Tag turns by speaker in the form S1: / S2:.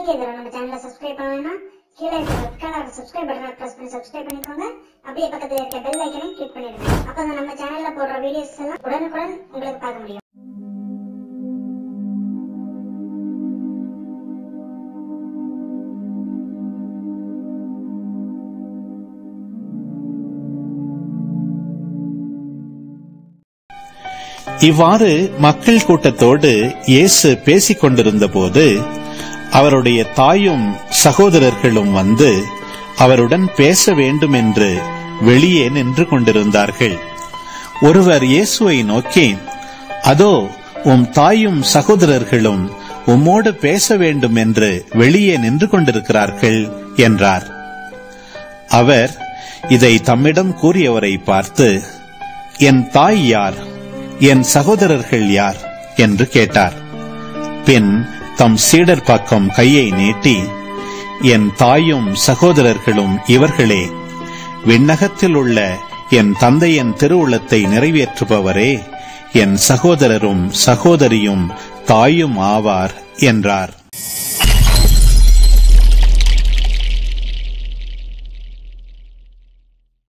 S1: நீங்க இதுல நம்ம சேனலை சப்ஸ்கிரைப் பண்ணணும்னா கீழே இருக்க ரெட் கலர் சப்ஸ்கிரைப் பட்டனை ப்ரெஸ் பண்ணி சப்ஸ்கிரைப் பண்ணிக்கோங்க. அப்படியே பக்கத்துல இருக்க பெல் ஐக்கனையும் கிளிக் பண்ணிடுங்க. அப்பதான் நம்ம சேனல்ல போடுற வீடியோஸ் எல்லாம் உடனுக்குடன் உங்களுக்கு பார்க்க முடியும்.
S2: இவ்வாறு மக்கள் கூட்டத்தோடு இயேசு பேசிக் கொண்டிருந்த போது அவருடைய தாயும் சகோதரர்களும் வந்து அவருடன் பேச வேண்டும் என்று வெளியே நின்று கொண்டிருந்தார்கள். ஒருவர் இயேசுவை நோக்கி அதோ உம் தாயும் சகோதரர்களும் உம்மோடு பேச வேண்டும் என்று வெளியே நின்று கொண்டிருக்கிறார்கள் என்றார். அவர் இதை தம்மிடம் கூறியவரை பார்த்து என் தாய் யார்? என் சகோதரர்கள் யார்? என்று கேட்டார். பின் தம் சீடர் பக்கம் கையை நீட்டி என் தாயும் சகோதரர்களும் இவர்களே விண்ணகத்தில் உள்ள என் தந்தையின் திருவுளத்தை நிறைவேற்றுபவரே என் சகோதரரும் சகோதரியும் தாயும் ஆவார் என்றார்.